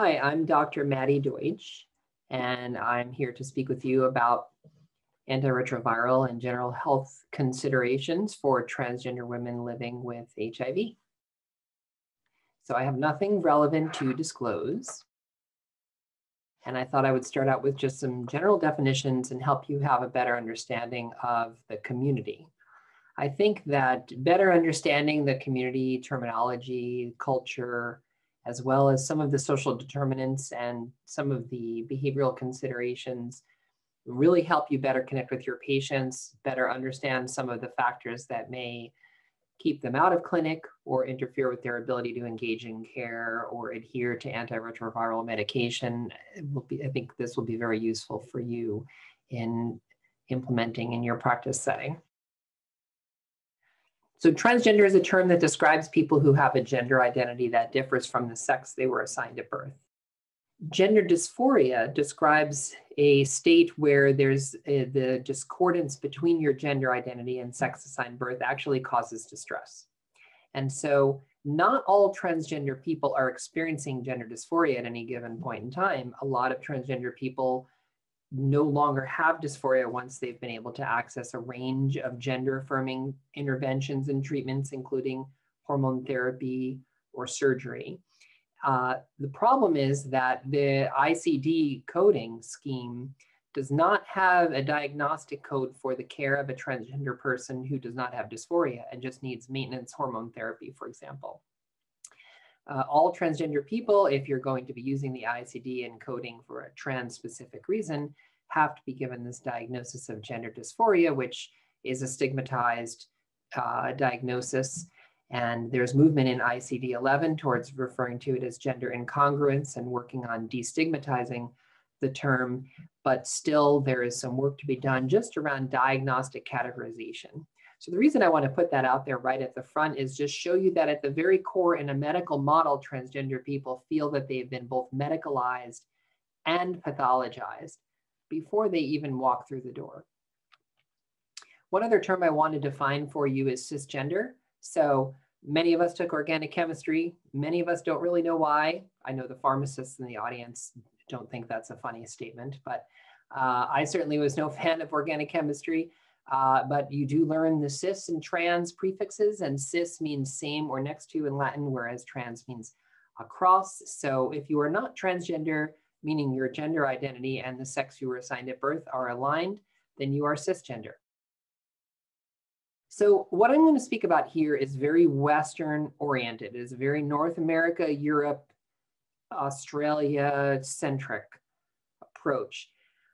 Hi, I'm Dr. Maddie Deutsch, and I'm here to speak with you about antiretroviral and general health considerations for transgender women living with HIV. So I have nothing relevant to disclose. And I thought I would start out with just some general definitions and help you have a better understanding of the community. I think that better understanding the community terminology, culture, as well as some of the social determinants and some of the behavioral considerations really help you better connect with your patients, better understand some of the factors that may keep them out of clinic or interfere with their ability to engage in care or adhere to antiretroviral medication. be, I think this will be very useful for you in implementing in your practice setting. So transgender is a term that describes people who have a gender identity that differs from the sex they were assigned at birth. Gender dysphoria describes a state where there's a, the discordance between your gender identity and sex assigned birth actually causes distress. And so not all transgender people are experiencing gender dysphoria at any given point in time. A lot of transgender people no longer have dysphoria once they've been able to access a range of gender affirming interventions and treatments, including hormone therapy or surgery. Uh, the problem is that the ICD coding scheme does not have a diagnostic code for the care of a transgender person who does not have dysphoria and just needs maintenance hormone therapy, for example. Uh, all transgender people, if you're going to be using the ICD and coding for a trans specific reason, have to be given this diagnosis of gender dysphoria, which is a stigmatized uh, diagnosis. And there's movement in ICD 11 towards referring to it as gender incongruence and working on destigmatizing the term, but still there is some work to be done just around diagnostic categorization. So the reason I want to put that out there right at the front is just show you that at the very core in a medical model, transgender people feel that they've been both medicalized and pathologized before they even walk through the door. One other term I want to define for you is cisgender. So many of us took organic chemistry. Many of us don't really know why. I know the pharmacists in the audience don't think that's a funny statement, but uh, I certainly was no fan of organic chemistry. Uh, but you do learn the cis and trans prefixes, and cis means same or next to in Latin, whereas trans means across. So if you are not transgender, meaning your gender identity and the sex you were assigned at birth are aligned, then you are cisgender. So what I'm going to speak about here is very Western oriented. It is a very North America, Europe, Australia centric approach.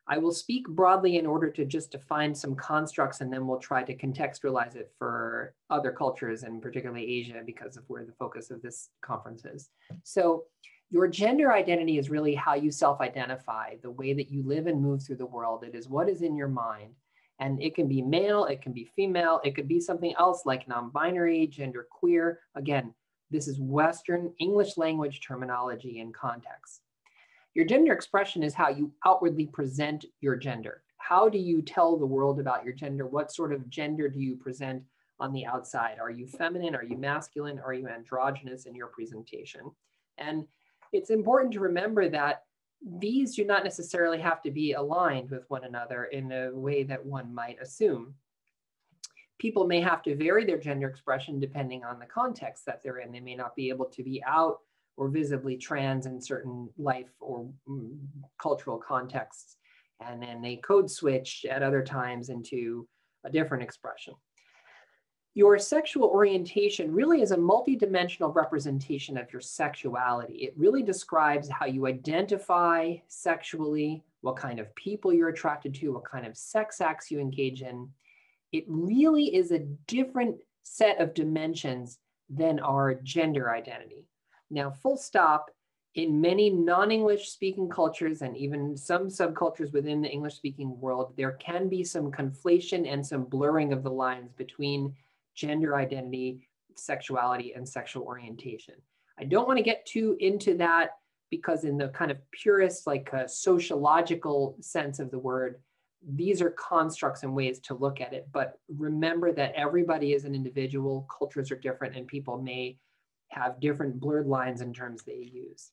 I will speak broadly in order to just define some constructs and then we'll try to contextualize it for other cultures and particularly Asia because of where the focus of this conference is. So your gender identity is really how you self-identify, the way that you live and move through the world. It is what is in your mind. And it can be male, it can be female, it could be something else like non-binary, gender queer. Again, this is Western English language terminology and context. Your gender expression is how you outwardly present your gender. How do you tell the world about your gender? What sort of gender do you present on the outside? Are you feminine? Are you masculine? Are you androgynous in your presentation? And it's important to remember that these do not necessarily have to be aligned with one another in a way that one might assume. People may have to vary their gender expression depending on the context that they're in. They may not be able to be out or visibly trans in certain life or mm, cultural contexts. And then they code switch at other times into a different expression. Your sexual orientation really is a multidimensional representation of your sexuality. It really describes how you identify sexually, what kind of people you're attracted to, what kind of sex acts you engage in. It really is a different set of dimensions than our gender identity. Now, full stop, in many non-English speaking cultures and even some subcultures within the English speaking world, there can be some conflation and some blurring of the lines between gender identity, sexuality, and sexual orientation. I don't want to get too into that because in the kind of purest, like a sociological sense of the word, these are constructs and ways to look at it. But remember that everybody is an individual, cultures are different, and people may have different blurred lines in terms they use.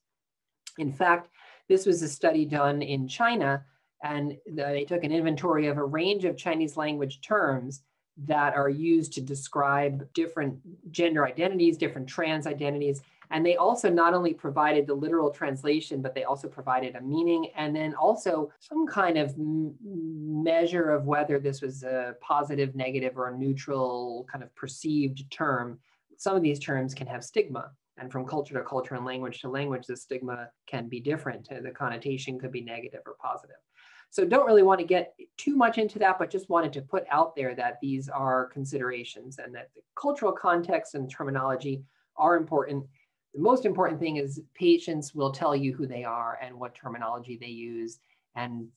In fact, this was a study done in China, and they took an inventory of a range of Chinese language terms that are used to describe different gender identities, different trans identities. And they also not only provided the literal translation, but they also provided a meaning and then also some kind of measure of whether this was a positive, negative, or neutral kind of perceived term. Some of these terms can have stigma. And from culture to culture and language to language, the stigma can be different. The connotation could be negative or positive. So don't really want to get too much into that, but just wanted to put out there that these are considerations and that the cultural context and terminology are important. The most important thing is patients will tell you who they are and what terminology they use. And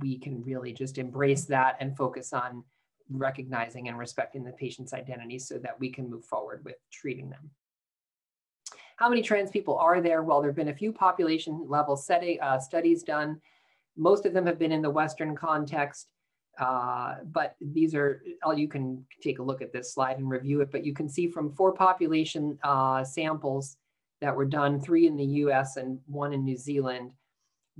we can really just embrace that and focus on recognizing and respecting the patient's identity so that we can move forward with treating them. How many trans people are there? Well, there have been a few population level study, uh, studies done most of them have been in the Western context, uh, but these are, all you can take a look at this slide and review it, but you can see from four population uh, samples that were done, three in the US and one in New Zealand,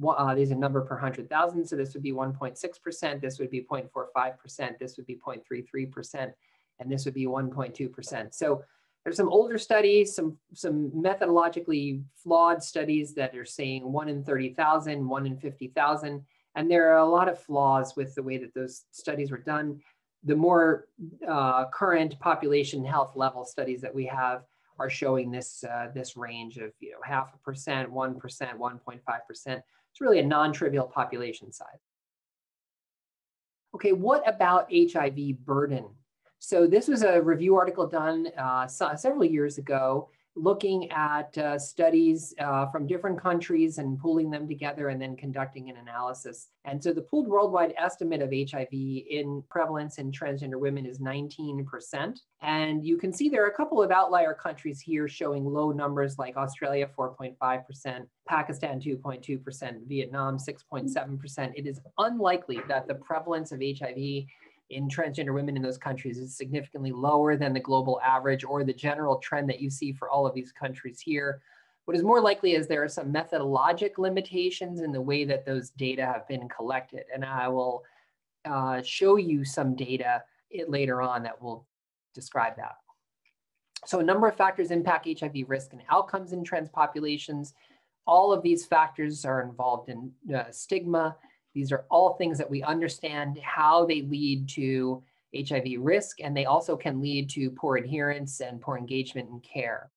uh, there's a number per 100,000. So this would be 1.6%, this would be 0.45%, this would be 0.33%, and this would be 1.2%. So there's some older studies, some, some methodologically flawed studies that are saying one in 30,000, one in 50,000. And there are a lot of flaws with the way that those studies were done. The more uh, current population health level studies that we have are showing this, uh, this range of you know, half a percent, 1%, 1.5%. It's really a non-trivial population size. Okay, what about HIV burden? So this was a review article done uh, several years ago looking at uh, studies uh, from different countries and pooling them together and then conducting an analysis. And so the pooled worldwide estimate of HIV in prevalence in transgender women is 19%. And you can see there are a couple of outlier countries here showing low numbers like Australia 4.5%, Pakistan 2.2%, Vietnam 6.7%. It is unlikely that the prevalence of HIV in transgender women in those countries is significantly lower than the global average or the general trend that you see for all of these countries here. What is more likely is there are some methodologic limitations in the way that those data have been collected. And I will uh, show you some data later on that will describe that. So a number of factors impact HIV risk and outcomes in trans populations. All of these factors are involved in uh, stigma, these are all things that we understand how they lead to HIV risk, and they also can lead to poor adherence and poor engagement in care.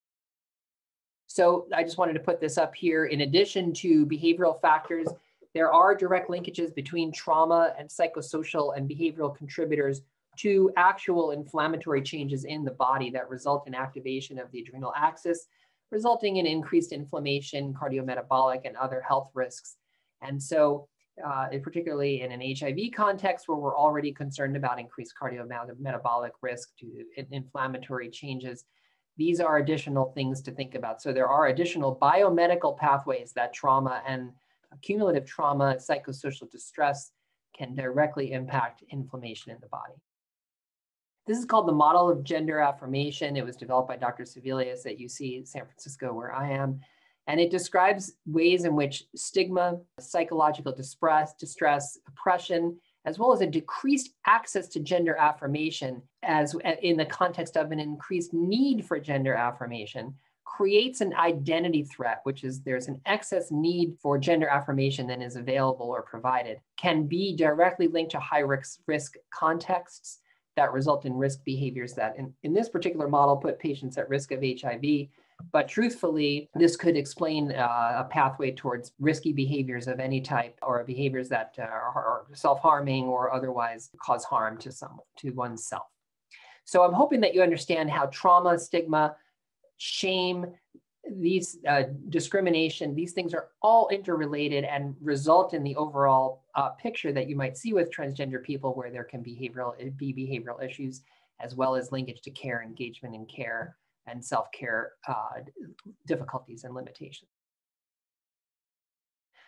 So I just wanted to put this up here. In addition to behavioral factors, there are direct linkages between trauma and psychosocial and behavioral contributors to actual inflammatory changes in the body that result in activation of the adrenal axis, resulting in increased inflammation, cardiometabolic, and other health risks. And so uh, particularly in an HIV context where we're already concerned about increased cardiometabolic risk to inflammatory changes. These are additional things to think about. So there are additional biomedical pathways that trauma and cumulative trauma, psychosocial distress can directly impact inflammation in the body. This is called the model of gender affirmation. It was developed by Dr. Sevelius at UC San Francisco, where I am. And it describes ways in which stigma, psychological distress, distress, oppression, as well as a decreased access to gender affirmation as in the context of an increased need for gender affirmation creates an identity threat, which is there's an excess need for gender affirmation than is available or provided, can be directly linked to high risk, risk contexts that result in risk behaviors that in, in this particular model put patients at risk of HIV but truthfully, this could explain uh, a pathway towards risky behaviors of any type or behaviors that uh, are self-harming or otherwise cause harm to some to oneself. So I'm hoping that you understand how trauma, stigma, shame, these uh, discrimination, these things are all interrelated and result in the overall uh, picture that you might see with transgender people where there can behavioral be behavioral issues as well as linkage to care, engagement in care, and self-care uh, difficulties and limitations.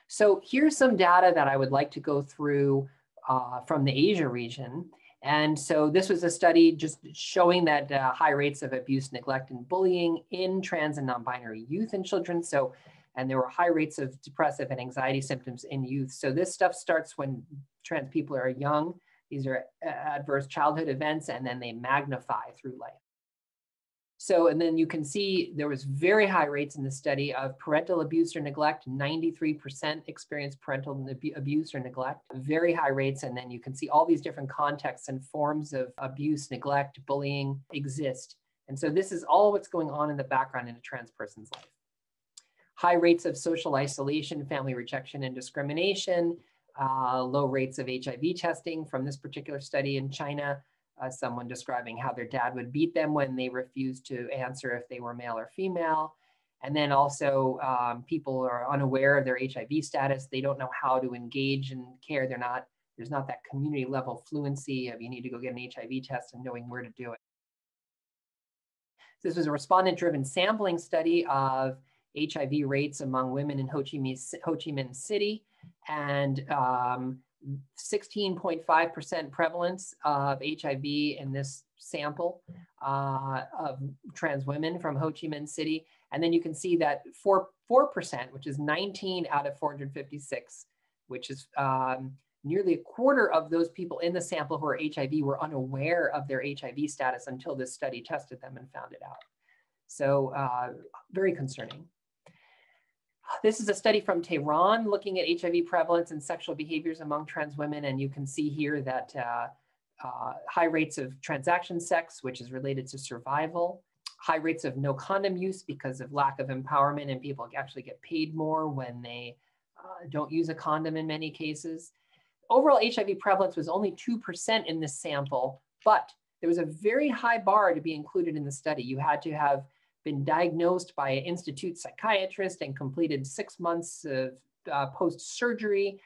So here's some data that I would like to go through uh, from the Asia region. And so this was a study just showing that uh, high rates of abuse, neglect, and bullying in trans and non-binary youth and children. So and there were high rates of depressive and anxiety symptoms in youth. So this stuff starts when trans people are young. These are adverse childhood events, and then they magnify through life. So, and then you can see there was very high rates in the study of parental abuse or neglect. 93% experienced parental abuse or neglect, very high rates. And then you can see all these different contexts and forms of abuse, neglect, bullying exist. And so this is all what's going on in the background in a trans person's life. High rates of social isolation, family rejection and discrimination, uh, low rates of HIV testing from this particular study in China, uh, someone describing how their dad would beat them when they refused to answer if they were male or female. And then also um, people are unaware of their HIV status. They don't know how to engage in care. They're not, there's not that community level fluency of you need to go get an HIV test and knowing where to do it. This was a respondent driven sampling study of HIV rates among women in Ho Chi Minh, Ho Chi Minh City. And um, 16.5% prevalence of HIV in this sample uh, of trans women from Ho Chi Minh City. And then you can see that 4, 4% which is 19 out of 456, which is um, nearly a quarter of those people in the sample who are HIV were unaware of their HIV status until this study tested them and found it out. So uh, very concerning. This is a study from Tehran looking at HIV prevalence and sexual behaviors among trans women. And you can see here that uh, uh, high rates of transaction sex, which is related to survival, high rates of no condom use because of lack of empowerment and people actually get paid more when they uh, don't use a condom in many cases. Overall HIV prevalence was only 2% in this sample, but there was a very high bar to be included in the study. You had to have been diagnosed by an institute psychiatrist and completed six months of uh, post-surgery.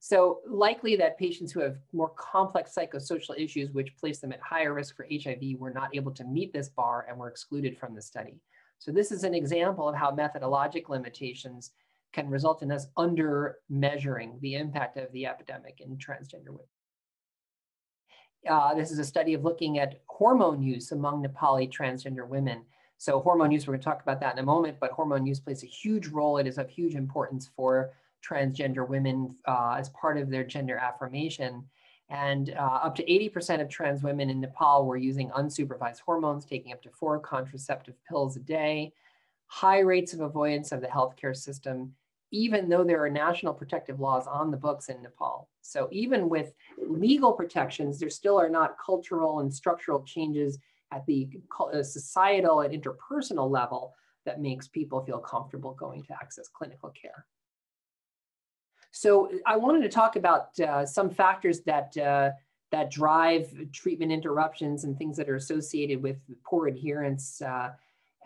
So likely that patients who have more complex psychosocial issues, which place them at higher risk for HIV, were not able to meet this bar and were excluded from the study. So this is an example of how methodologic limitations can result in us under measuring the impact of the epidemic in transgender women. Uh, this is a study of looking at hormone use among Nepali transgender women. So hormone use, we're going to talk about that in a moment, but hormone use plays a huge role. It is of huge importance for transgender women uh, as part of their gender affirmation. And uh, up to 80% of trans women in Nepal were using unsupervised hormones, taking up to four contraceptive pills a day. High rates of avoidance of the healthcare system, even though there are national protective laws on the books in Nepal. So even with legal protections, there still are not cultural and structural changes at the uh, societal and interpersonal level that makes people feel comfortable going to access clinical care. So I wanted to talk about uh, some factors that uh, that drive treatment interruptions and things that are associated with poor adherence. Uh,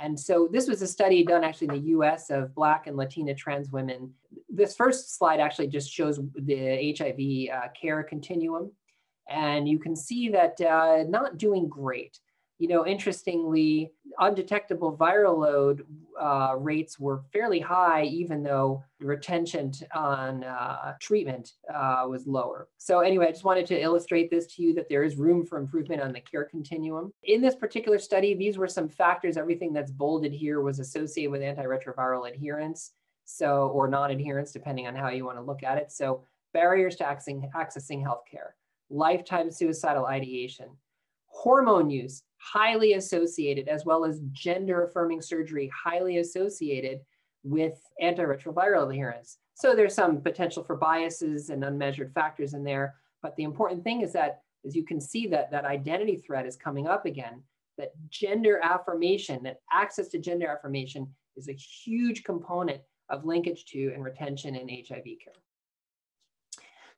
and so this was a study done actually in the US of Black and Latina trans women. This first slide actually just shows the HIV uh, care continuum. And you can see that uh, not doing great you know, interestingly, undetectable viral load uh, rates were fairly high, even though retention on uh, treatment uh, was lower. So anyway, I just wanted to illustrate this to you that there is room for improvement on the care continuum. In this particular study, these were some factors. Everything that's bolded here was associated with antiretroviral adherence, so or non-adherence, depending on how you want to look at it. So barriers to accessing, accessing healthcare, lifetime suicidal ideation, hormone use, highly associated, as well as gender affirming surgery, highly associated with antiretroviral adherence. So there's some potential for biases and unmeasured factors in there. But the important thing is that, as you can see, that that identity threat is coming up again, that gender affirmation, that access to gender affirmation is a huge component of linkage to and retention in HIV care.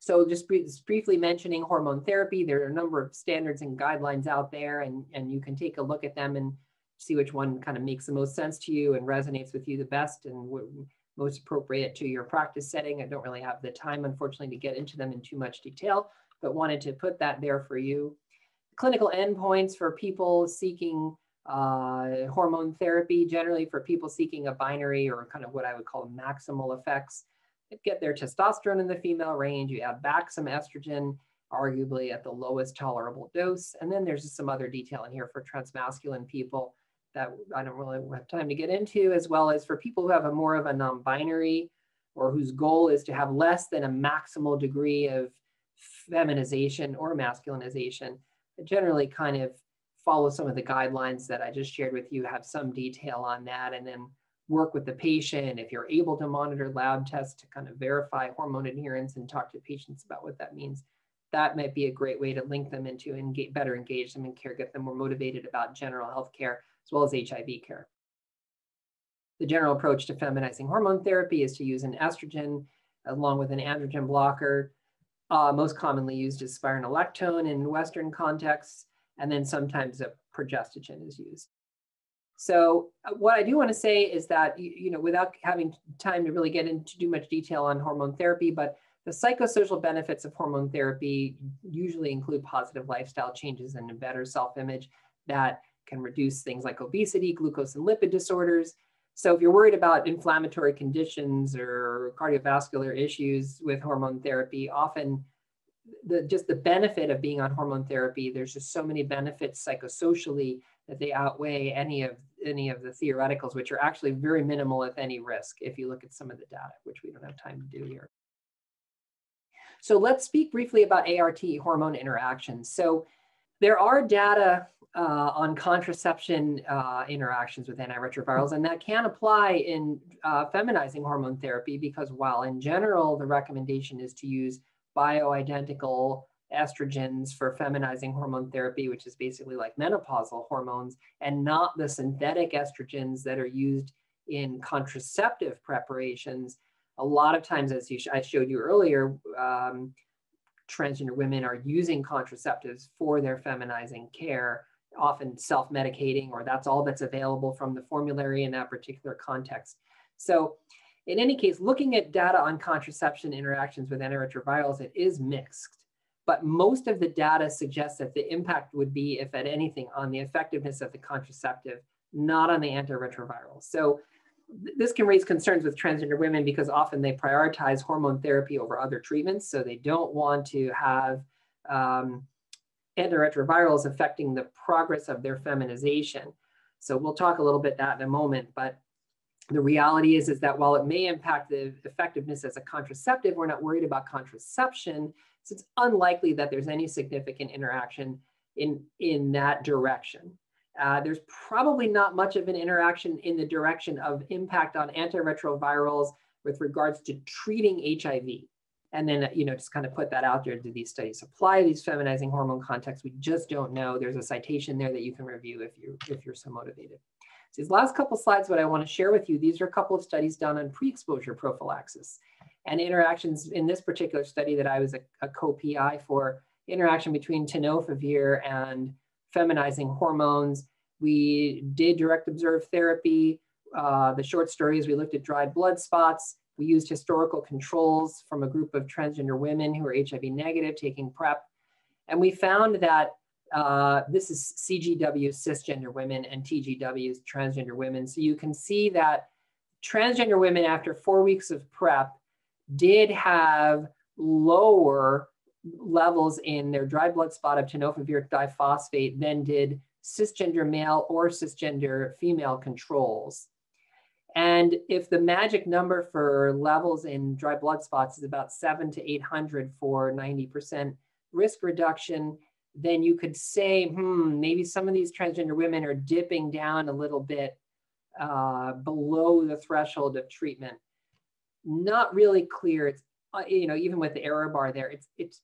So just, just, briefly mentioning hormone therapy, there are a number of standards and guidelines out there and, and you can take a look at them and see which one kind of makes the most sense to you and resonates with you the best and most appropriate to your practice setting. I don't really have the time, unfortunately, to get into them in too much detail, but wanted to put that there for you. Clinical endpoints for people seeking uh, hormone therapy, generally for people seeking a binary or kind of what I would call maximal effects get their testosterone in the female range, you add back some estrogen, arguably at the lowest tolerable dose. And then there's just some other detail in here for transmasculine people. that I don't really have time to get into, as well as for people who have a more of a non-binary or whose goal is to have less than a maximal degree of feminization or masculinization, generally kind of follow some of the guidelines that I just shared with you, have some detail on that, and then work with the patient. If you're able to monitor lab tests to kind of verify hormone adherence and talk to patients about what that means, that might be a great way to link them into and get, better engage them in care, get them more motivated about general health care as well as HIV care. The general approach to feminizing hormone therapy is to use an estrogen along with an androgen blocker. Uh, most commonly used is spironolactone in Western contexts, and then sometimes a progestogen is used. So uh, what I do want to say is that, you know, without having time to really get into too much detail on hormone therapy, but the psychosocial benefits of hormone therapy usually include positive lifestyle changes and a better self-image that can reduce things like obesity, glucose and lipid disorders. So if you're worried about inflammatory conditions or cardiovascular issues with hormone therapy, often the just the benefit of being on hormone therapy, there's just so many benefits psychosocially that they outweigh any of any of the theoreticals, which are actually very minimal, if any, risk if you look at some of the data, which we don't have time to do here. So let's speak briefly about ART hormone interactions. So there are data uh, on contraception uh, interactions with antiretrovirals, and that can apply in uh, feminizing hormone therapy because while in general the recommendation is to use bioidentical estrogens for feminizing hormone therapy, which is basically like menopausal hormones, and not the synthetic estrogens that are used in contraceptive preparations. A lot of times, as sh I showed you earlier, um, transgender women are using contraceptives for their feminizing care often self-medicating or that's all that's available from the formulary in that particular context. So in any case, looking at data on contraception interactions with antiretrovirals, it is mixed. But most of the data suggests that the impact would be, if at anything, on the effectiveness of the contraceptive, not on the antiretroviral. So th this can raise concerns with transgender women because often they prioritize hormone therapy over other treatments. So they don't want to have um, antiretrovirals affecting the progress of their feminization. So we'll talk a little bit that in a moment, but the reality is, is that while it may impact the effectiveness as a contraceptive, we're not worried about contraception. So it's unlikely that there's any significant interaction in, in that direction. Uh, there's probably not much of an interaction in the direction of impact on antiretrovirals with regards to treating HIV and then you know just kind of put that out there do these studies apply these feminizing hormone contexts. We just don't know. There's a citation there that you can review if you if you're so motivated these last couple slides what i want to share with you these are a couple of studies done on pre-exposure prophylaxis and interactions in this particular study that i was a, a co-pi for interaction between tenofovir and feminizing hormones we did direct observed therapy uh, the short story is we looked at dried blood spots we used historical controls from a group of transgender women who are HIV negative taking PrEP. And we found that uh, this is CGW cisgender women and TGW transgender women. So you can see that transgender women after four weeks of PrEP did have lower levels in their dry blood spot of tenofovir diphosphate than did cisgender male or cisgender female controls. And if the magic number for levels in dry blood spots is about seven to 800 for 90% risk reduction, then you could say, hmm, maybe some of these transgender women are dipping down a little bit uh, below the threshold of treatment. Not really clear. It's, uh, you know, even with the error bar there, it's, it's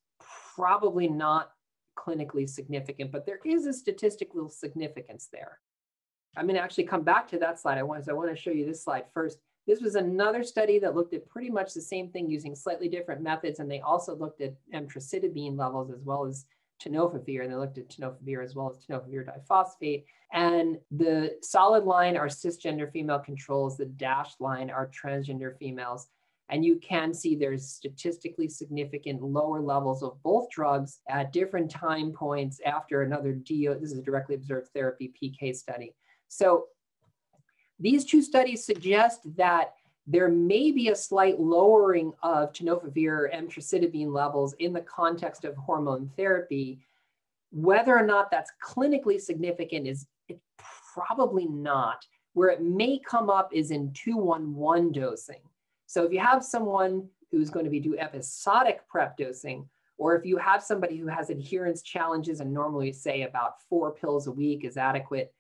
probably not clinically significant, but there is a statistical significance there. I'm going to actually come back to that slide. I want, I want to show you this slide first. This was another study that looked at pretty much the same thing using slightly different methods. And they also looked at emtricitabine levels as well as tenofovir. And they looked at tenofovir as well as tenofovir diphosphate. And the solid line are cisgender female controls. The dashed line are transgender females. And you can see there's statistically significant lower levels of both drugs at different time points after another DO. This is a directly observed therapy PK study. So these two studies suggest that there may be a slight lowering of tenofovir emtricitabine levels in the context of hormone therapy. Whether or not that's clinically significant is Probably not. Where it may come up is in 211 dosing. So if you have someone who's going to be do episodic PrEP dosing, or if you have somebody who has adherence challenges and normally say about four pills a week is adequate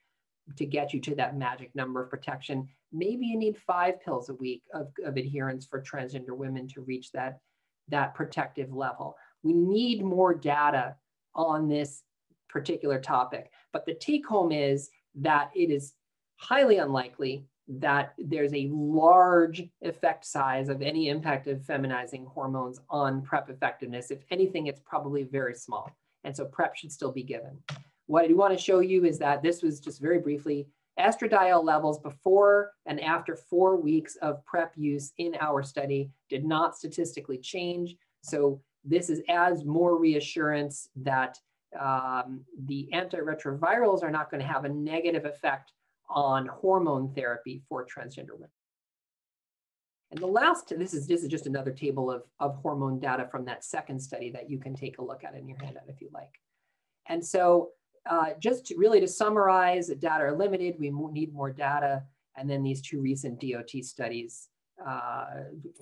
to get you to that magic number of protection, maybe you need five pills a week of, of adherence for transgender women to reach that, that protective level. We need more data on this particular topic. But the take home is that it is highly unlikely that there's a large effect size of any impact of feminizing hormones on PrEP effectiveness. If anything, it's probably very small. And so PrEP should still be given. What I want to show you is that this was just very briefly estradiol levels before and after four weeks of PrEP use in our study did not statistically change. So this is as more reassurance that um, the antiretrovirals are not going to have a negative effect on hormone therapy for transgender women. And the last, this is, this is just another table of, of hormone data from that second study that you can take a look at in your handout if you like. And so uh, just to, really to summarize, data are limited, we need more data, and then these two recent DOT studies uh,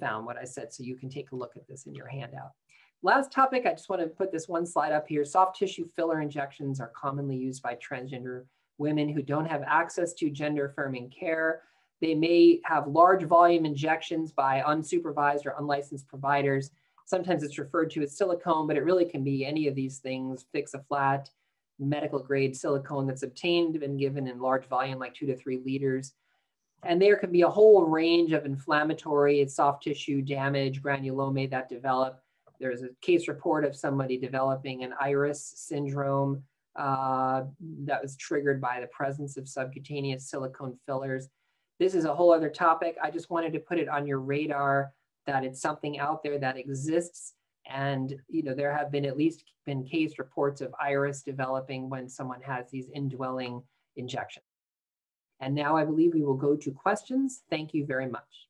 found what I said, so you can take a look at this in your handout. Last topic, I just want to put this one slide up here. Soft tissue filler injections are commonly used by transgender women who don't have access to gender affirming care. They may have large volume injections by unsupervised or unlicensed providers. Sometimes it's referred to as silicone, but it really can be any of these things, fix a flat, medical grade silicone that's obtained and given in large volume, like two to three liters. And there can be a whole range of inflammatory soft tissue damage, granuloma that develop there's a case report of somebody developing an iris syndrome uh, that was triggered by the presence of subcutaneous silicone fillers. This is a whole other topic. I just wanted to put it on your radar that it's something out there that exists. And you know, there have been at least been case reports of iris developing when someone has these indwelling injections. And now I believe we will go to questions. Thank you very much.